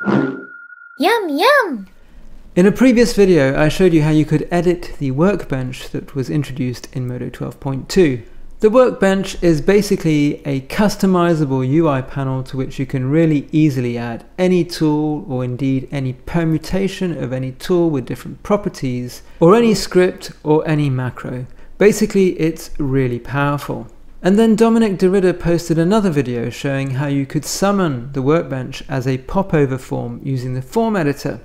Yum yum! In a previous video, I showed you how you could edit the workbench that was introduced in Modo 12.2. The workbench is basically a customizable UI panel to which you can really easily add any tool or indeed any permutation of any tool with different properties or any script or any macro. Basically, it's really powerful. And then Dominic Derrida posted another video showing how you could summon the workbench as a popover form using the form editor.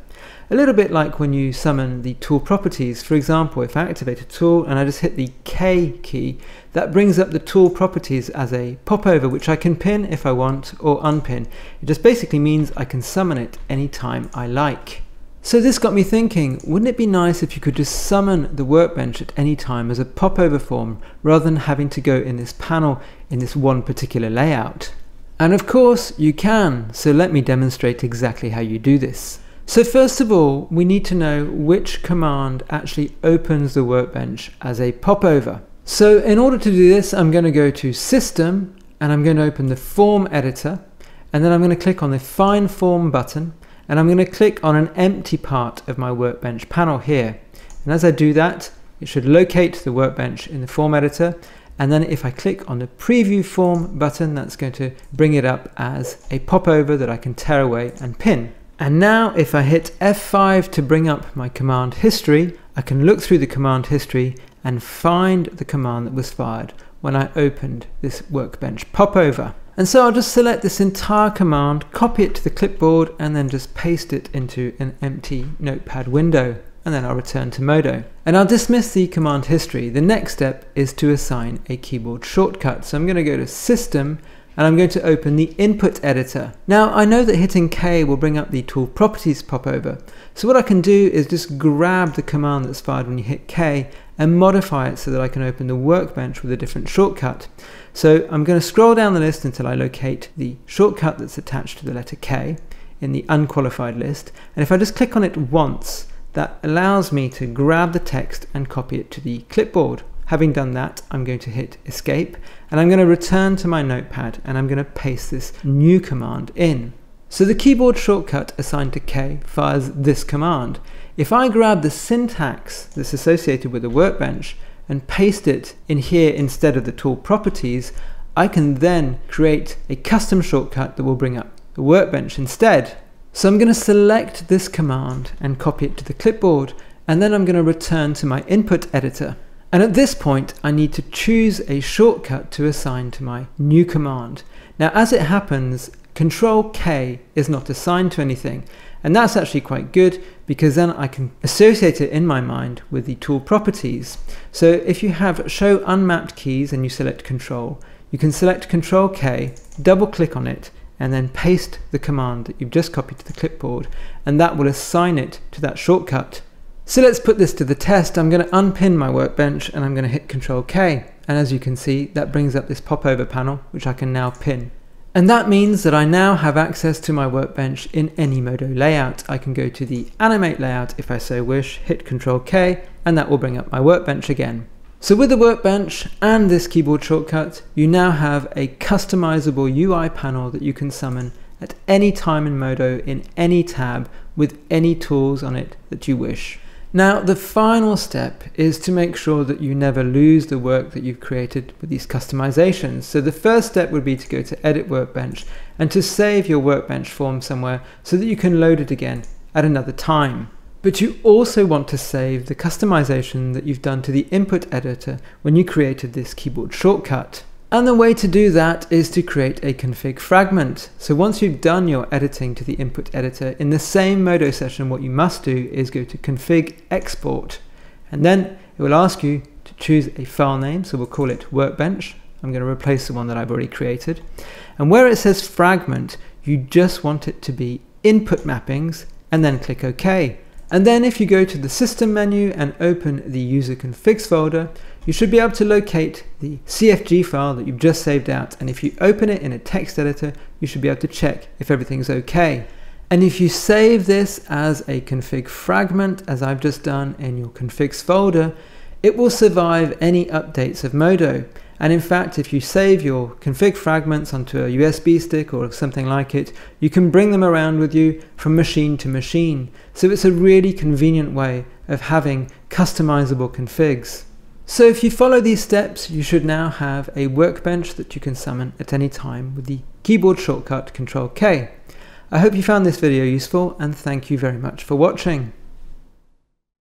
A little bit like when you summon the tool properties. For example, if I activate a tool and I just hit the K key, that brings up the tool properties as a popover, which I can pin if I want or unpin. It just basically means I can summon it anytime I like. So this got me thinking, wouldn't it be nice if you could just summon the workbench at any time as a popover form rather than having to go in this panel in this one particular layout? And of course you can, so let me demonstrate exactly how you do this. So first of all, we need to know which command actually opens the workbench as a popover. So in order to do this, I'm going to go to System and I'm going to open the Form Editor and then I'm going to click on the Find Form button and I'm going to click on an empty part of my workbench panel here. And as I do that, it should locate the workbench in the form editor. And then if I click on the preview form button, that's going to bring it up as a popover that I can tear away and pin. And now if I hit F5 to bring up my command history, I can look through the command history and find the command that was fired when I opened this workbench popover. And so I'll just select this entire command, copy it to the clipboard, and then just paste it into an empty notepad window. And then I'll return to Modo. And I'll dismiss the command history. The next step is to assign a keyboard shortcut. So I'm going to go to System, and I'm going to open the input editor. Now I know that hitting K will bring up the tool properties popover. So what I can do is just grab the command that's fired when you hit K and modify it so that I can open the workbench with a different shortcut. So I'm going to scroll down the list until I locate the shortcut that's attached to the letter K in the unqualified list. And if I just click on it once, that allows me to grab the text and copy it to the clipboard. Having done that, I'm going to hit escape and I'm going to return to my notepad and I'm going to paste this new command in. So the keyboard shortcut assigned to K fires this command. If I grab the syntax that's associated with the workbench and paste it in here instead of the tool properties, I can then create a custom shortcut that will bring up the workbench instead. So I'm going to select this command and copy it to the clipboard and then I'm going to return to my input editor. And at this point I need to choose a shortcut to assign to my new command. Now as it happens Control K is not assigned to anything and that's actually quite good because then I can associate it in my mind with the tool properties. So if you have show unmapped keys and you select control, you can select control K, double click on it and then paste the command that you've just copied to the clipboard and that will assign it to that shortcut. So let's put this to the test. I'm going to unpin my workbench and I'm going to hit control K and as you can see that brings up this popover panel which I can now pin. And that means that I now have access to my workbench in any Modo layout. I can go to the animate layout if I so wish, hit Ctrl K, and that will bring up my workbench again. So with the workbench and this keyboard shortcut, you now have a customizable UI panel that you can summon at any time in Modo in any tab with any tools on it that you wish. Now, the final step is to make sure that you never lose the work that you've created with these customizations. So the first step would be to go to Edit Workbench and to save your workbench form somewhere so that you can load it again at another time. But you also want to save the customization that you've done to the input editor when you created this keyboard shortcut. And the way to do that is to create a config fragment. So once you've done your editing to the input editor, in the same Modo session, what you must do is go to config export. And then it will ask you to choose a file name. So we'll call it workbench. I'm going to replace the one that I've already created. And where it says fragment, you just want it to be input mappings and then click OK. And then if you go to the system menu and open the user configs folder, you should be able to locate the CFG file that you've just saved out. And if you open it in a text editor, you should be able to check if everything's okay. And if you save this as a config fragment, as I've just done in your configs folder, it will survive any updates of Modo. And in fact, if you save your config fragments onto a USB stick or something like it, you can bring them around with you from machine to machine. So it's a really convenient way of having customizable configs. So if you follow these steps, you should now have a workbench that you can summon at any time with the keyboard shortcut Control K. I hope you found this video useful and thank you very much for watching.